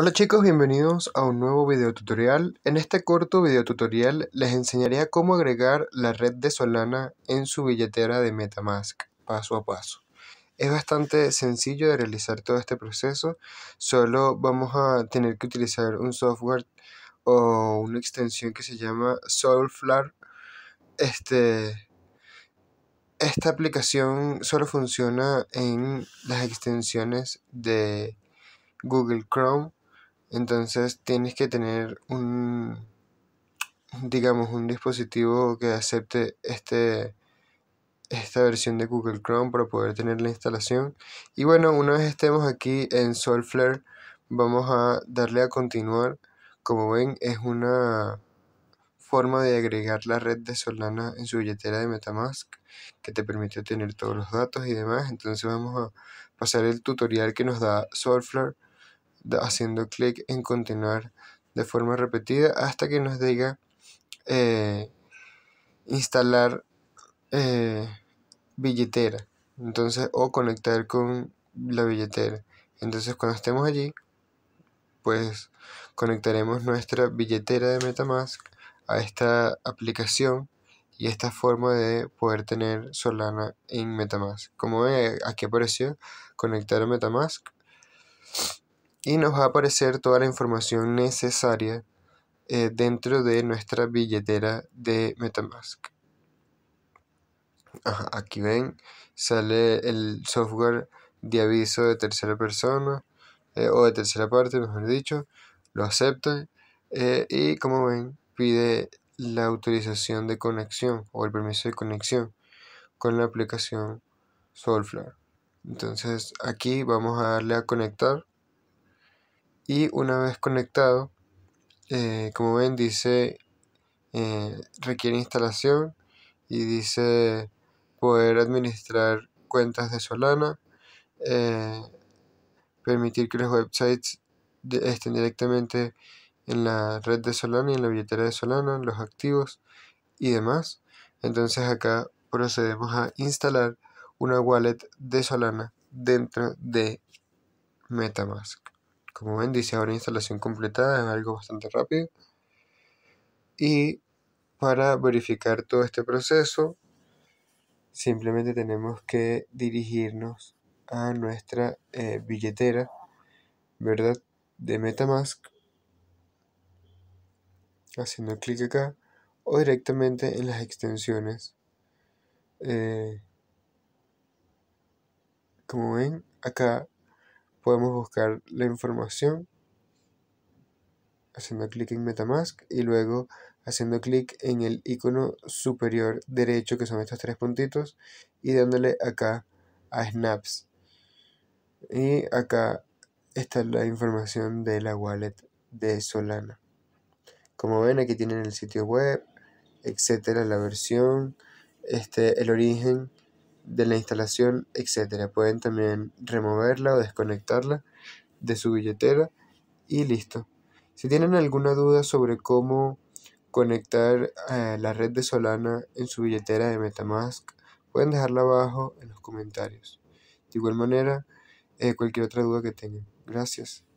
Hola chicos, bienvenidos a un nuevo video tutorial. En este corto video tutorial les enseñaré cómo agregar la red de Solana en su billetera de Metamask, paso a paso. Es bastante sencillo de realizar todo este proceso, solo vamos a tener que utilizar un software o una extensión que se llama Soulflare. Este, esta aplicación solo funciona en las extensiones de Google Chrome entonces tienes que tener un, digamos, un dispositivo que acepte este, esta versión de Google Chrome para poder tener la instalación. Y bueno, una vez estemos aquí en Soulflare, vamos a darle a continuar. Como ven, es una forma de agregar la red de Solana en su billetera de Metamask que te permite tener todos los datos y demás. Entonces vamos a pasar el tutorial que nos da Soulflare haciendo clic en continuar de forma repetida hasta que nos diga eh, instalar eh, billetera. Entonces o conectar con la billetera. Entonces cuando estemos allí pues conectaremos nuestra billetera de metamask a esta aplicación y esta forma de poder tener Solana en Metamask. Como ven, aquí apareció conectar a Metamask y nos va a aparecer toda la información necesaria eh, dentro de nuestra billetera de Metamask. aquí ven, sale el software de aviso de tercera persona eh, o de tercera parte, mejor dicho, lo acepta eh, y como ven pide la autorización de conexión o el permiso de conexión con la aplicación Soulflare. Entonces aquí vamos a darle a conectar y una vez conectado eh, como ven dice eh, requiere instalación y dice poder administrar cuentas de Solana eh, permitir que los websites estén directamente en la red de Solana y en la billetera de Solana, los activos y demás. Entonces acá procedemos a instalar una wallet de Solana dentro de Metamask. Como ven, dice ahora instalación completada, es algo bastante rápido. Y para verificar todo este proceso, simplemente tenemos que dirigirnos a nuestra eh, billetera, ¿verdad? De Metamask, haciendo clic acá, o directamente en las extensiones. Eh, como ven, acá podemos buscar la información haciendo clic en Metamask y luego haciendo clic en el icono superior derecho que son estos tres puntitos y dándole acá a Snaps. Y acá está la información de la wallet de Solana. Como ven aquí tienen el sitio web etcétera la versión este el origen de la instalación, etcétera. Pueden también removerla o desconectarla de su billetera y listo. Si tienen alguna duda sobre cómo conectar a la red de Solana en su billetera de Metamask, pueden dejarla abajo en los comentarios. De igual manera, eh, cualquier otra duda que tengan. Gracias.